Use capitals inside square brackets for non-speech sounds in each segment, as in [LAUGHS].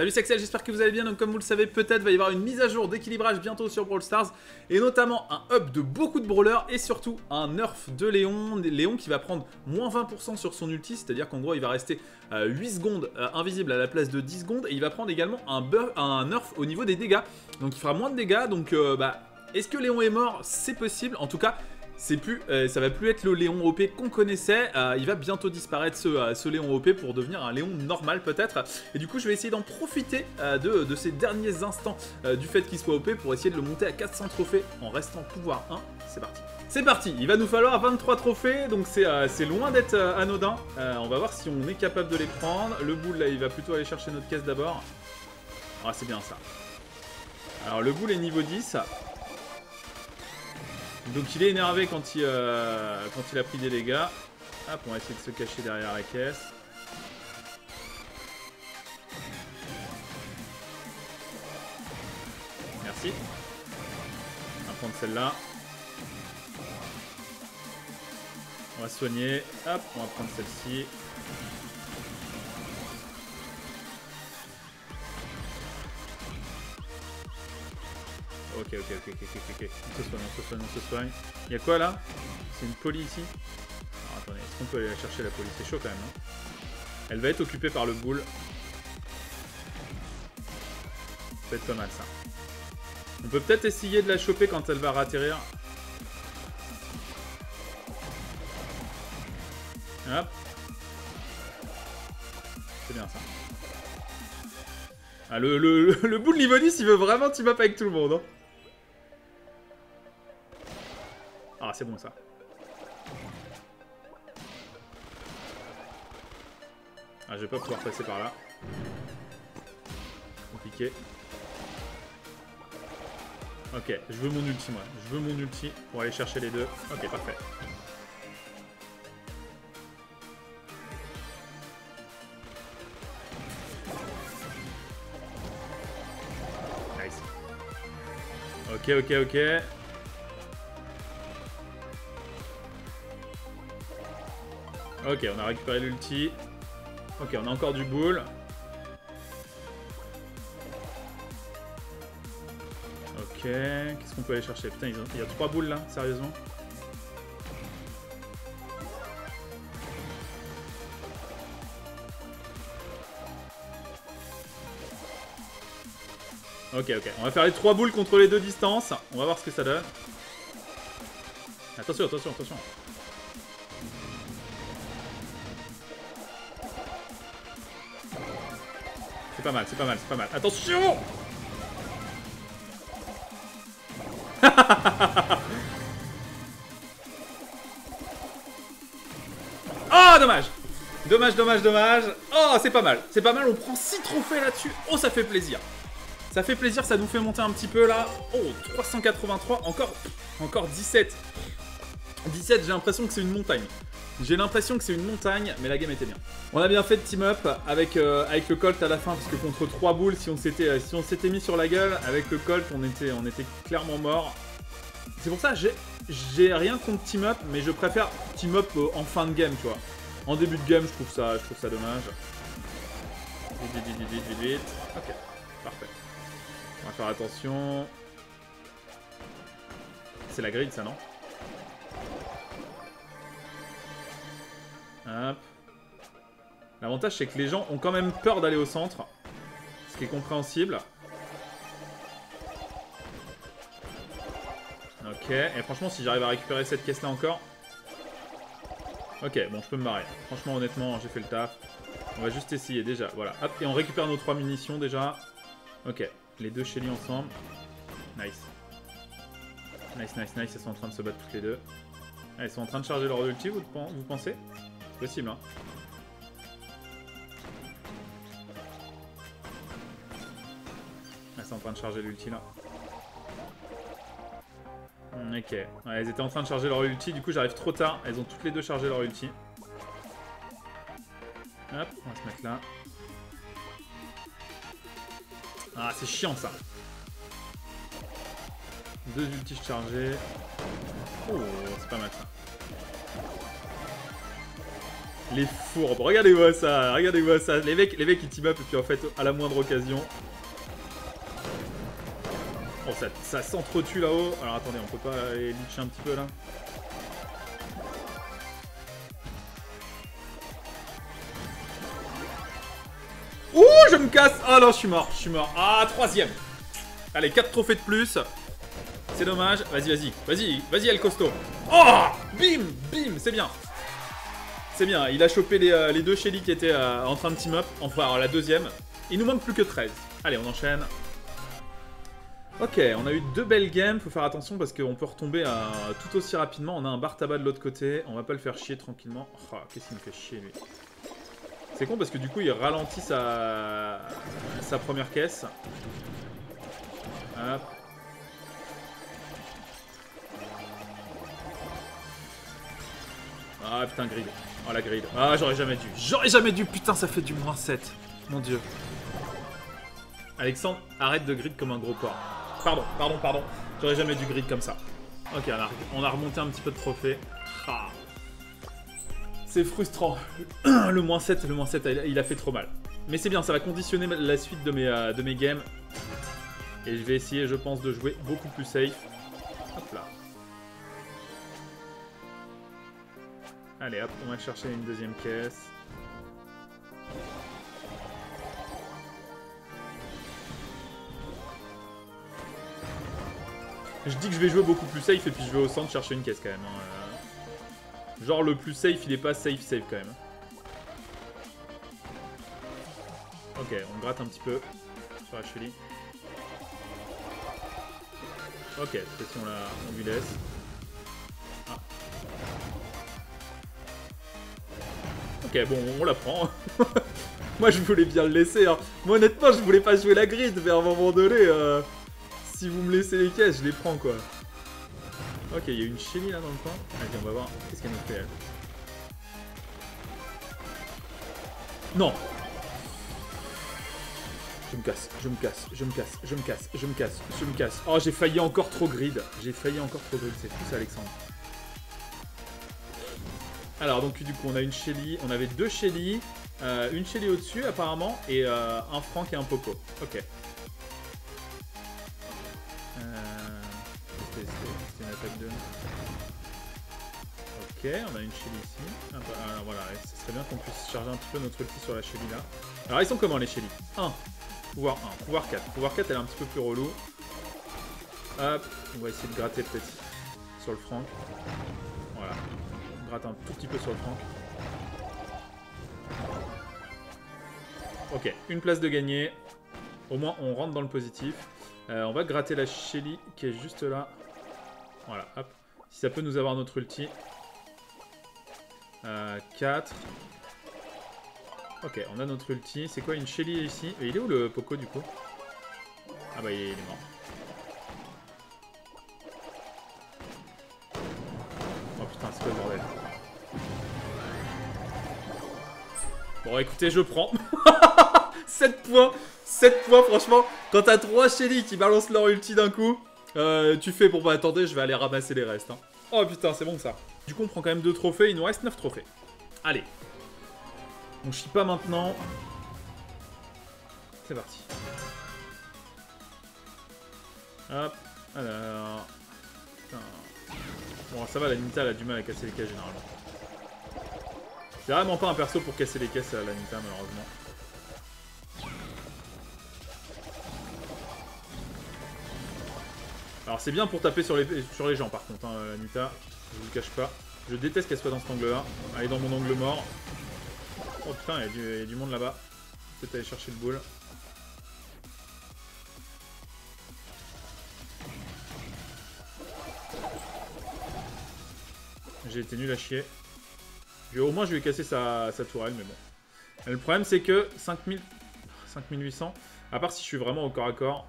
Salut c'est Axel, j'espère que vous allez bien. Donc comme vous le savez, peut-être va y avoir une mise à jour d'équilibrage bientôt sur Brawl Stars et notamment un up de beaucoup de brawlers et surtout un nerf de Léon, Léon qui va prendre moins 20% sur son ulti, c'est-à-dire qu'en gros il va rester 8 euh, secondes euh, invisible à la place de 10 secondes et il va prendre également un, un nerf au niveau des dégâts. Donc il fera moins de dégâts, donc euh, bah est-ce que Léon est mort? C'est possible. En tout cas, c'est plus, euh, ça va plus être le Léon OP qu'on connaissait. Euh, il va bientôt disparaître ce, euh, Léon OP pour devenir un Léon normal peut-être. Et du coup, je vais essayer d'en profiter de, de, ces derniers instants du fait qu'il soit OP pour essayer de le monter à 400 trophées en restant pouvoir 1. C'est parti. C'est parti, il va nous falloir 23 trophées, donc c'est loin d'être anodin. on va voir si on est capable de les prendre. Le boule là, il va plutôt aller chercher notre caisse d'abord. Ah, c'est bien ça. Alors le boule est niveau 10. Donc il est énervé quand il, euh, quand il a pris des dégâts. Hop, on va essayer de se cacher derrière la caisse. Merci. On va prendre celle-là. On va soigner. Hop, on va prendre celle-ci. Ok, ok, ok, ok, ok, ok. On se soigne, on se soigne, on se soigne. Il y a quoi là? C'est une poli ici? Alors, attendez, est-ce qu'on peut aller la chercher la poli C'est chaud quand même, non Elle va être occupée par le boule. Ça peut être pas mal ça. On peut peut-être essayer de la choper quand elle va ratterrir. Hop. C'est bien ça. Ah, le, le, le, de 10, il veut vraiment team up avec tout le monde. Hein. Ah, c'est bon ça. Ah, je vais pas pouvoir passer par là. Compliqué. Ok, je veux mon ulti moi. Je veux mon ulti pour aller chercher les deux. Ok, parfait. Nice. Ok, ok, ok. Ok, on a récupéré l'ulti. Ok, on a encore du boule. Ok, qu'est-ce qu'on peut aller chercher? Putain, il y a trois boules là, sérieusement Ok, ok. On va faire les trois boules contre les deux distances. On va voir ce que ça donne. Attention, attention, attention. C'est pas mal, c'est pas mal, c'est pas mal. Attention [LAUGHS] Oh, dommage Dommage, dommage, dommage. Oh, c'est pas mal. C'est pas mal, on prend 6 trophées là-dessus. Oh, ça fait plaisir. Ça fait plaisir, ça nous fait monter un petit peu là. Oh, 383, encore, encore 17. 17, j'ai l'impression que c'est une montagne. J'ai l'impression que c'est une montagne, mais la game était bien. On a bien fait de team up avec, euh, avec le Colt à la fin, parce que contre 3 boules, si on s'était euh, si mis sur la gueule, avec le Colt, on était, on était clairement mort. C'est pour ça j'ai rien contre team up, mais je préfère team up euh, en fin de game, tu vois. En début de game, je trouve ça, je trouve ça dommage. Vite, vite, vite, vite, vite, vite. Ok, parfait. On va faire attention. C'est la grille, ça, non? L'avantage, c'est que les gens ont quand même peur d'aller au centre. Ce qui est compréhensible. Ok, et franchement, si j'arrive à récupérer cette caisse-là encore... Ok, bon, je peux me marrer. Franchement, honnêtement, j'ai fait le taf. On va juste essayer, déjà. Voilà. Hop, et on récupère nos trois munitions, déjà. Ok, les deux Shelly ensemble. Nice. Nice, nice, nice. Elles sont en train de se battre toutes les deux. Ah, elles sont en train de charger leur ulti, vous pensez? Possible, hein. Ah, c'est en train de charger l'ulti, là. Hmm, ok. elles étaient en train de charger leur ulti, du coup j'arrive trop tard. Elles ont toutes les deux chargé leur ulti. Hop, on va se mettre là. Ah, c'est chiant ça. Deux ultis chargés. Oh, c'est pas mal ça. Les fourbes. Regardez-moi ça. Regardez-moi ça. Les mecs, les mecs ils team up et puis en fait, à la moindre occasion. Oh, ça, ça s'entretue là-haut. Alors attendez, on peut pas leecher un petit peu là Ouh, je me casse Ah non, je suis mort, je suis mort. Ah, troisième Allez, 4 trophées de plus. C'est dommage. Vas-y, vas-y, vas-y, vas-y, El Costo. Oh Bim Bim C'est bien. C'est bien, il a chopé les, euh, deux Shelly qui étaient euh, en train de team up. Enfin, la deuxième. Il nous manque plus que 13. Allez, on enchaîne. Ok, on a eu deux belles games. Faut faire attention parce qu'on peut retomber euh, tout aussi rapidement. On a un bar tabac de l'autre côté. On va pas le faire chier tranquillement. Oh, qu'est-ce qu'il me fait chier, lui. C'est con parce que du coup, il ralentit sa, sa première caisse. Hop. Ah putain, grid. Oh la grid. Ah, j'aurais jamais dû. J'aurais jamais dû. Putain, ça fait du moins 7. Mon dieu. Alexandre, arrête de grid comme un gros porc. Pardon, pardon, pardon. J'aurais jamais dû grid comme ça. Ok, on a, on a remonté un petit peu de trophée. Ah. C'est frustrant. [CLEARS THROAT] le moins 7, le moins 7, il a fait trop mal. Mais c'est bien, ça va conditionner la suite de mes, euh, de mes games. Et je vais essayer, je pense, de jouer beaucoup plus safe. Hop là. Allez hop, on va chercher une deuxième caisse. Je dis que je vais jouer beaucoup plus safe et puis je vais au centre chercher une caisse quand même. Hein. Genre le plus safe, il est pas safe safe quand même. Ok, on gratte un petit peu sur la. Ok, cette fois on, la, on lui laisse. Ok, bon, on la prend. [LAUGHS] Moi, je voulais bien le laisser. Hein. Moi, honnêtement, je voulais pas jouer la grid, mais à un moment donné, euh, si vous me laissez les caisses, je les prends, quoi. Ok, il y a une Shelly là dans le coin. Allez, on va voir. Qu'est-ce qu'elle nous fait, elle Non je me casse, je me casse, je me casse, je me casse, je me casse, je me casse. Oh, j'ai failli encore trop grid. J'ai failli encore trop grid, c'est fou ça, Alexandre. Alors, donc du coup, on a une Shelly. On avait deux Shelly. Euh, une Shelly au-dessus, apparemment. Et euh, un Franck et un Poco. Ok. Euh, C'était une attaque de... Ok, on a une Shelly ici. Ah, bah, alors voilà, ce serait bien qu'on puisse charger un petit peu notre ulti sur la Shelly là. Alors, ils sont comment les Shelly 1, Pouvoir 1, pouvoir 4. Pouvoir 4, elle est un petit peu plus relou. Hop, on va essayer de gratter peut-être sur le Franck. Voilà. Gratte un tout petit peu sur le Franck. Ok, une place de gagné. Au moins, on rentre dans le positif. Euh, on va gratter la Shelly qui est juste là. Voilà, hop. Si ça peut nous avoir notre ulti. Euh, 4. Ok, on a notre ulti. C'est quoi une Shelly ici? Il est où le Poco du coup? Ah bah il est, mort. Bon écoutez, je prends. [LAUGHS] 7 points 7 points franchement. Quand t'as 3 Shelly qui balancent leur ulti d'un coup, euh, tu fais bon bah attendez, je vais aller ramasser les restes. Hein. Oh putain, c'est bon ça. Du coup on prend quand même 2 trophées, il nous reste 9 trophées. Allez, on chie pas maintenant. C'est parti. Hop. Alors... Bon, ça va, la Nita, elle a du mal à casser les caisses, généralement. C'est vraiment pas un perso pour casser les caisses, la Nita, malheureusement. Alors c'est bien pour taper sur les, gens par contre, hein, la Nita. Je vous le cache pas. Je déteste qu'elle soit dans cet angle-là. Elle est dans mon angle mort. Oh putain, il y, a du monde là-bas. Peut-être aller chercher le boule. J'ai été nul à chier. Au moins, je vais casser sa, tourelle, mais bon. le problème, c'est que 5000... 5800, à part si je suis vraiment au corps à corps,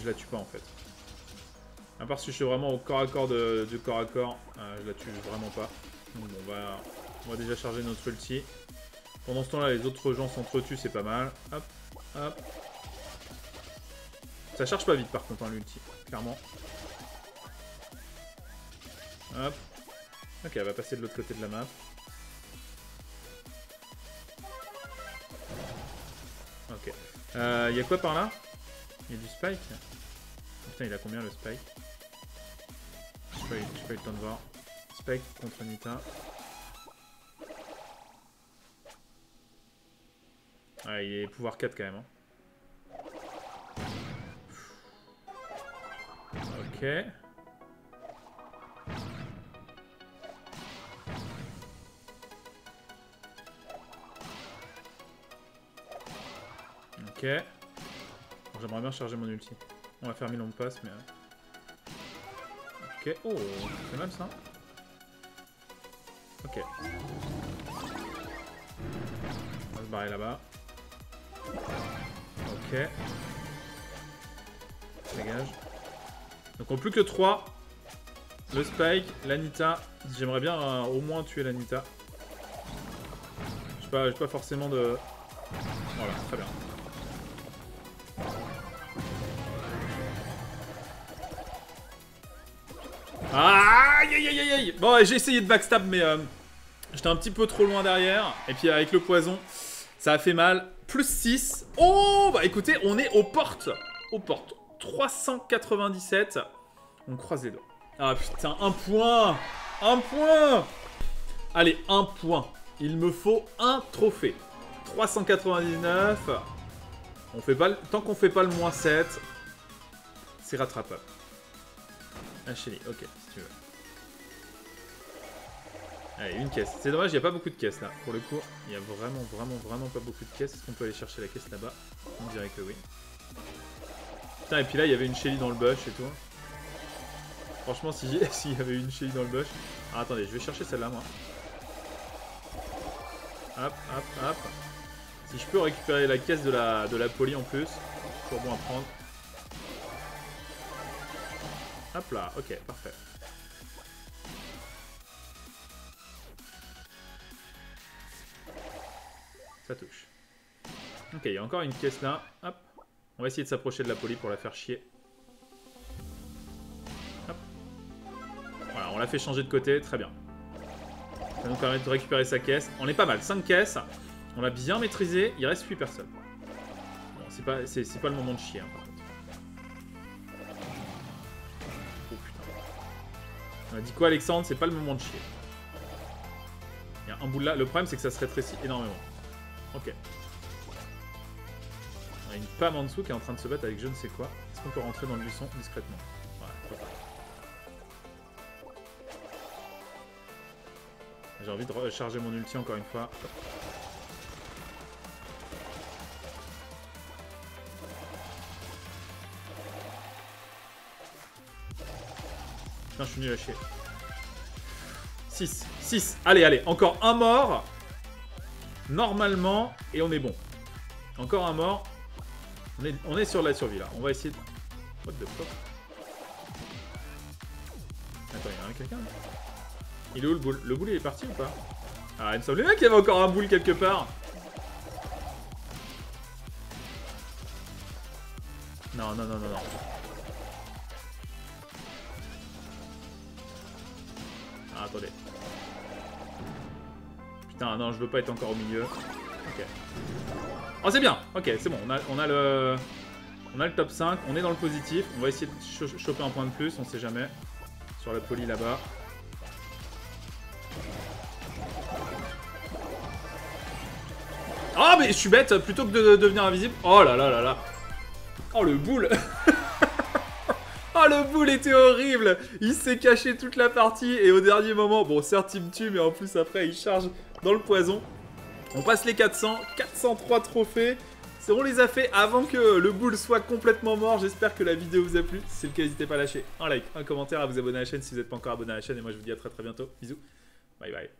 je la tue pas en fait. À part si je suis vraiment au corps à corps de, corps à corps, euh, je la tue vraiment pas. Bon, bah, on va déjà charger notre ulti. Pendant ce temps-là, les autres gens s'entretuent, c'est pas mal. Hop, hop. Ça charge pas vite par contre, hein, l'ulti, clairement. Hop. Ok, elle va passer de l'autre côté de la map. Ok. Il euh, y a quoi par là? Il y a du spike? Putain, il a combien le spike? J'ai pas, pas, eu le temps de voir. Spike contre Nita. Ah, il est pouvoir 4 quand même. Hein. Ok. Ok. J'aimerais bien charger mon ulti. On va faire 1000 de passe, mais... Ok. Oh, c'est mal ça. Ok. On va se barrer là-bas. Ok. Dégage. Donc on plus que 3. Le Spike, l'Anita. J'aimerais bien euh, au moins tuer l'Anita. Je pas, pas forcément de... Voilà, très bien. Aïe aïe aïe aïe Bon, j'ai essayé de backstab, mais euh, j'étais un petit peu trop loin derrière. Et puis avec le poison, ça a fait mal. Plus 6. Oh Bah écoutez, on est aux portes. Aux portes. 397. On croise les doigts. Ah putain, un point Un point Allez, un point. Il me faut un trophée. 399. On fait pas, tant qu'on fait pas le moins 7, c'est rattrapable. Un chéri, ok, si tu veux. Allez, une caisse. C'est dommage, il n'y a pas beaucoup de caisses là. Pour le coup, il n'y a vraiment, vraiment, vraiment pas beaucoup de caisses. Est-ce qu'on peut aller chercher la caisse là-bas? On dirait que oui. Putain, et puis là, il y avait une Shelly dans le bush et tout. Franchement, [LAUGHS] s'il y avait une Shelly dans le bush... Ah, attendez, je vais chercher celle-là, moi. Hop, hop, hop. Si je peux récupérer la caisse de la, de la poli en plus, toujours bon à prendre. Hop là, ok, parfait. Touche. Ok, il y a encore une caisse là. Hop. On va essayer de s'approcher de la poli pour la faire chier. Hop. Voilà, on l'a fait changer de côté, très bien. Ça nous permet de récupérer sa caisse. On est pas mal, 5 caisses. On l'a bien maîtrisé, il reste 8 personnes. Bon, c'est pas, pas le moment de chier, hein, par contre. Oh putain. On a dit quoi, Alexandre? C'est pas le moment de chier. Il y a un bout là. Le problème, c'est que ça se rétrécit énormément. Ok. On a une femme en dessous qui est en train de se battre avec je ne sais quoi. Est-ce qu'on peut rentrer dans le buisson discrètement? J'ai envie de recharger mon ulti encore une fois. Putain, je suis nul à chier. 6, 6. Allez, allez, encore un mort. Normalement, et on est bon. Encore un mort. On est, on est sur la survie là. On va essayer de... What the fuck? Attends, il y a quelqu'un Il est où le boule? Le boule il est parti ou pas? Ah, il me semblait bien qu'il y avait encore un boule quelque part. Non, non, non, non, non. Putain, non, je veux pas être encore au milieu. Ok. Oh, c'est bien Ok, c'est bon, on a, on a le... On a le top 5, on est dans le positif. On va essayer de choper un point de plus, on sait jamais. Sur la poli là-bas. Ah, mais je suis bête, plutôt que de devenir invisible. Oh là là là là. Oh, le boule [LAUGHS] Oh, le boule était horrible Il s'est caché toute la partie, et au dernier moment, bon, certes, il me tue, mais en plus, après, il charge dans le poison. On passe les 400, 403 trophées. On les a fait avant que le boule soit complètement mort. J'espère que la vidéo vous a plu. Si c'est le cas, n'hésitez pas à lâcher un like, un commentaire, à vous abonner à la chaîne si vous n'êtes pas encore abonné à la chaîne. Et moi, je vous dis à très très bientôt. Bisous. Bye bye.